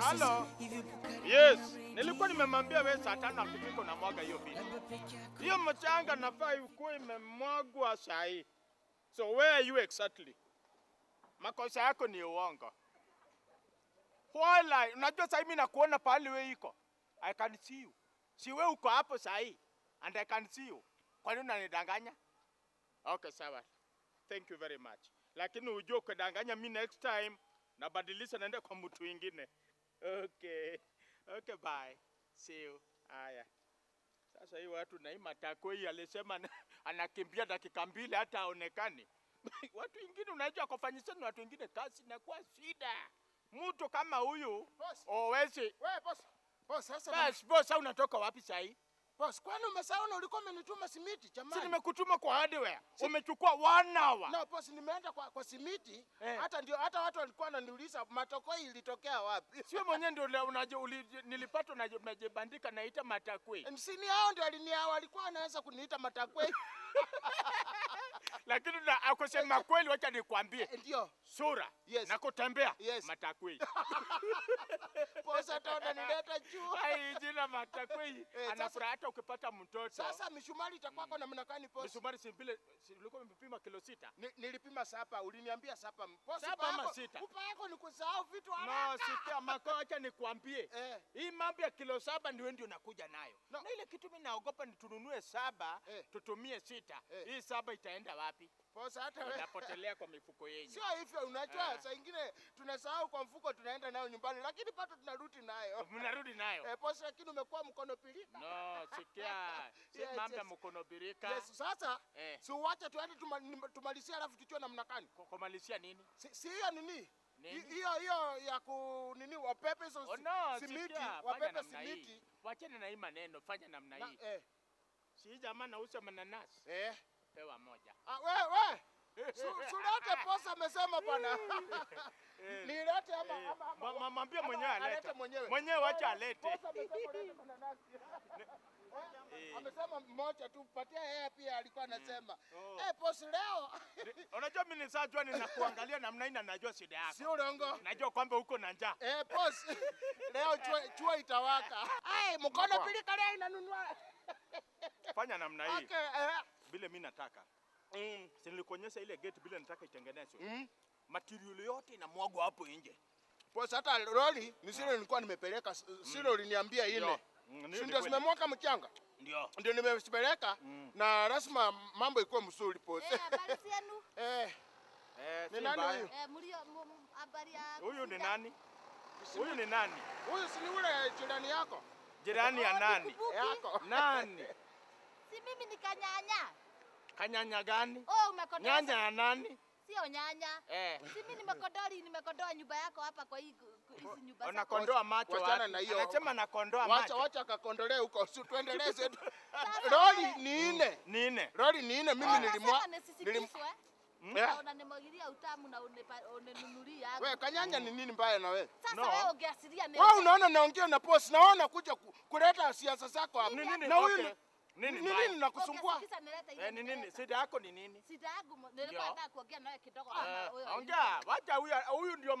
Halo. Yes, nilikuwa nimemwambia wewe saa tano akifika unamwaga hiyo vitu. Hiyo mchanga nafaa ikuwe imemwagwa saa hii. So where are you exactly? Makosa yako ni uongo. Wala, unajua sasa mimi nakuona pahali wewe iko. I can see you. Si wewe uko hapo saa hii and I can see you. Kwa nini unanidanganya? Okay, sawa. Thank you very much. Lakini ujue ukidanganya mimi next time nabadilisha naenda kwa mtu mwingine. Okay. Okay, bye. See you. Haya. Sasa hii watu na hii matako hii alisema anakimbia dakika mbili hata aonekani. watu wengine unajua kufanyisha ni watu wengine kazi na kwa shida. Mtu kama huyu Boss. owezi. Wewe boss. Boss sasa Bas, boss, unatoka wapi sasa? hii? Boss, kwani umesahau na ulikuwa umenituma simiti jamani? Si nimekutuma kwa hardware. Si... Umechukua one hour. No boss, nimeenda kwa, kwa simiti Eh. hata ndio hata watu walikuwa wananiuliza matokeo ilitokea wapi? Sio mwenyewe ndio uli- nilipata unajibandika naita matakwe. Msini ni hao ndio alinia walikuwa wanaweza kuniita matakwe. Lakini na akusema kweli wacha nikwambie. Ndio. Sura Yes. na kutembea Yes. Matakwei posa nileta juu. Ai jina Matakwei Eh, hata ukipata mtoto. Sasa Mishumari itakuwa kwa namna gani posa? Mishumari si vile si ulikuwa umepima kilo sita. Ni, nilipima sapa, uliniambia sapa. posa Sapa ama sita? Upa yako ni kusahau vitu No, sikia mako acha nikwambie. Eh. Hii mambo ya kilo saba ndio ndio nakuja nayo. No. Na ile kitu mimi naogopa ni tununue saba, Eh. tutumie sita. Eh. Hii saba itaenda wapi? Boss hata wewe. Unapotelea kwa mifuko yenyu. Sio hivyo, unajua Ah. saa ingine tunasahau kwa mfuko tunaenda nayo nyumbani, lakini pato tunarudi nayo. Mnarudi nayo. Eh, posa lakini umekuwa mkono pilika. No, sikia. Si Yes, mambo ya yes. mkono birika. Yes, sasa Eh. si uwache tuende tumalizie alafu tuchue namna gani? Ku- Kumalizia nini? Si si hiyo nini? Hiyo hiyo ya ku nini wapepe hizo Oh, no, simiti, wapepe simiti. Wachana na hii maneno, fanya namna Na, hii. eh, Si jamaa nauza mananasi. eh. Pewa moja. Ah, we we. Sulete posa amesema bwana. Nilete ama Eh, ama ma- ma- ama. mwambie mwenyewe alete. mwenyewe. Wacha alete. amesema. Eh, Amesema mmoja tu, patia yeye pia alikuwa anasema. Oh. Eh, posi leo. Unajua mimi nisajua ninakuangalia namna hii na najua shida yako. Si urongo. Najua kwamba uko na njaa. Eh, posi. Leo chua, chua itawaka. Ai, mkono pilika leo inanunua. Fanya namna hii. Okay, eh. Vile mimi nataka. Mm. Si nilikuonyesha ile gate vile nataka itengenezwe. Mm. Material yote inamwagwa hapo nje. Posi hata lori ni sile nilikuwa nimepeleka, sile uliniambia Ndio. ile. Mm, ndio Si ndio zimemwaka mchanga? Ndio. Ndio nimepeleka na rasma mambo ikuwe mzuri pote Eh, habari zenu? Eh, Eh, Ni nani huyu? Eh, mlio habari ya Huyu ni nani? Huyu ni nani? huyu si ni ule jirani yako? Jirani ya Oh, nani? Yako. Nani? Si mimi ni kanyanya. Gani? Oh, umekodoa. Nyanya ya nani? Sio nyanya. Eh. Si mimi nimekodori, nimekodoa nyumba yako hapa kwa hii hizi nyumba zako. Unakondoa macho Wachana na hiyo. Anasema nakondoa Wacha macho. wacha wacha akakondolee huko. Si tuendeleze. Roli Lori nne. ni nne. Roli Lori ni nne mimi nilimwa. nilimwa unasema Yeah. Eh. Na unanimwagilia utamu na unenunulia. uninunulia. Wewe kanyanya ni nini mbaya na wewe? Sasa No. wewe ungeasiria nini? Wewe unaona naongea na post naona kuja ku- kuleta siasa zako hapa. Ni nini? Na huyu Okay. ni Nini nini nini nakusumbua? Eh, ni nini? Sida Shida yako ni nini? Shida yangu nilikuwa nataka kuongea nawe kidogo kama Eh, huyo Ongea, wacha huyu huyu ndio